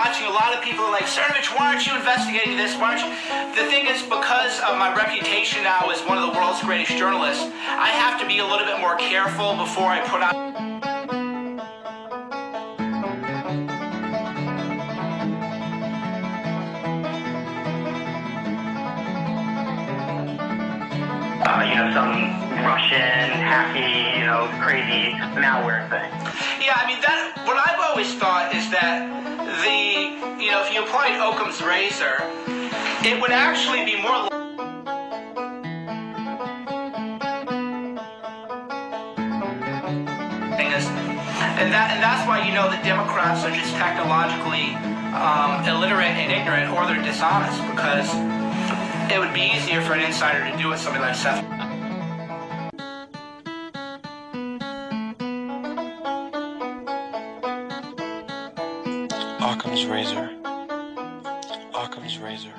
Watching a lot of people are like, Cernovich, why aren't you investigating this? Why aren't you? The thing is, because of my reputation now as one of the world's greatest journalists, I have to be a little bit more careful before I put out. uh, you know, some Russian hacky, you know, crazy malware thing. Yeah, I mean that. What I've always thought is that you know, if you applied Occam's razor, it would actually be more. And that and that's why you know that Democrats are just technologically um, illiterate and ignorant, or they're dishonest because it would be easier for an insider to do with somebody like Seth. Occam's razor. Occam's razor.